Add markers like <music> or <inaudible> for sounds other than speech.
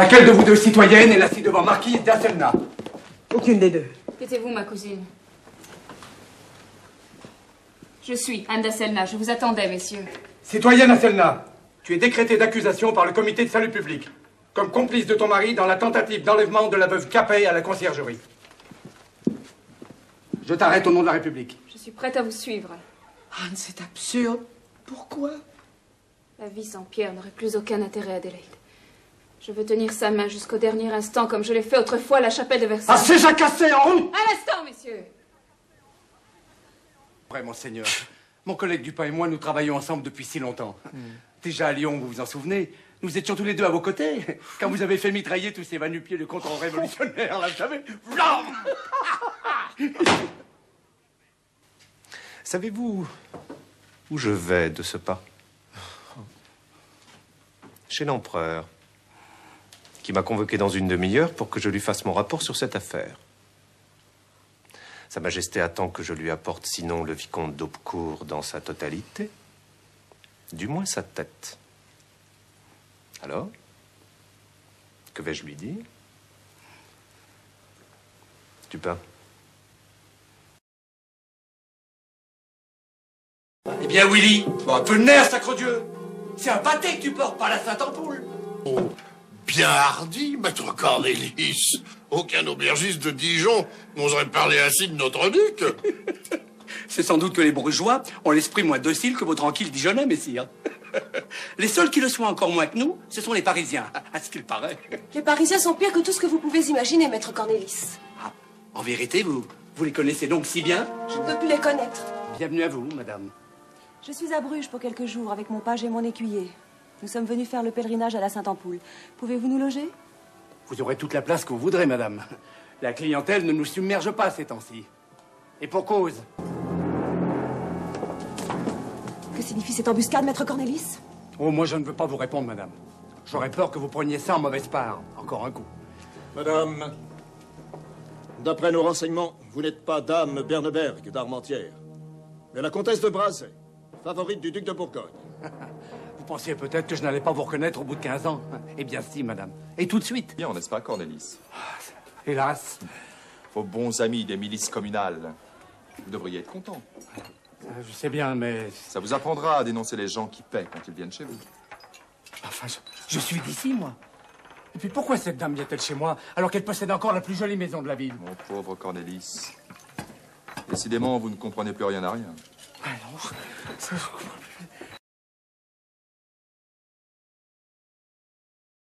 Laquelle de vous deux citoyennes est assise devant Marquise d'Asselna Aucune des deux. Quittez-vous, ma cousine. Je suis Anne d'Asselna. Je vous attendais, messieurs. Citoyenne Asselna, tu es décrétée d'accusation par le comité de salut public, comme complice de ton mari dans la tentative d'enlèvement de la veuve Capet à la conciergerie. Je t'arrête au nom de la République. Je suis prête à vous suivre. Anne, c'est absurde. Pourquoi? La vie sans Pierre n'aurait plus aucun intérêt, Adélaïde. Je veux tenir sa main jusqu'au dernier instant, comme je l'ai fait autrefois à la chapelle de Versailles. Assez jacassé en route Un instant, messieurs Vrai, monseigneur. Mon collègue Dupin et moi, nous travaillons ensemble depuis si longtemps. Déjà à Lyon, vous vous en souvenez Nous étions tous les deux à vos côtés. Quand vous avez fait mitrailler tous ces vanupiers de contre-révolutionnaires, là, vous savez Vlam Savez-vous où je vais de ce pas? Chez l'empereur, qui m'a convoqué dans une demi-heure pour que je lui fasse mon rapport sur cette affaire. Sa Majesté attend que je lui apporte sinon le vicomte d'Aubecourt dans sa totalité, du moins sa tête. Alors Que vais-je lui dire? Dupin Eh bien, Willy, bon, un peu de nerf, sacre Dieu. C'est un pâté que tu portes, pas la Sainte-Ampoule Oh, bien hardi, maître Cornelis. Aucun aubergiste de Dijon n'oserait parler ainsi de notre duc. <laughs> C'est sans doute que les bourgeois ont l'esprit moins docile que vos tranquilles Dijonnais, messire. <laughs> Les seuls qui le soient encore moins que nous, ce sont les Parisiens, à ce qu'il paraît. Les Parisiens sont pires que tout ce que vous pouvez imaginer, maître Cornelis. Ah, en vérité, vous, vous les connaissez donc si bien? Je ne peux plus les connaître. Bienvenue à vous, madame. Je suis à Bruges pour quelques jours avec mon page et mon écuyer. Nous sommes venus faire le pèlerinage à la Sainte-Ampoule. Pouvez-vous nous loger? Vous aurez toute la place que vous voudrez, madame. La clientèle ne nous submerge pas ces temps-ci. Et pour cause. Que signifie cette embuscade, maître Cornelis? Oh, moi, je ne veux pas vous répondre, madame. J'aurais peur que vous preniez ça en mauvaise part. Encore un coup. Madame, d'après nos renseignements, vous n'êtes pas dame Berneberg d'Armentières, mais la comtesse de Brazet, favorite du duc de Bourgogne. <laughs> Vous pensiez peut-être que je n'allais pas vous reconnaître au bout de 15 ans. Eh bien, si, madame. Et tout de suite. Bien, n'est-ce pas, Cornelis Hélas. Vos bons amis des milices communales. Vous devriez être content. Euh, Je sais bien, mais. Ça vous apprendra à dénoncer les gens qui paient quand ils viennent chez vous. Enfin, je, je suis d'ici, moi. Et puis pourquoi cette dame vient-elle chez moi alors qu'elle possède encore la plus jolie maison de la ville? Mon pauvre Cornelis. Décidément, vous ne comprenez plus rien à rien. Ah non, je comprends.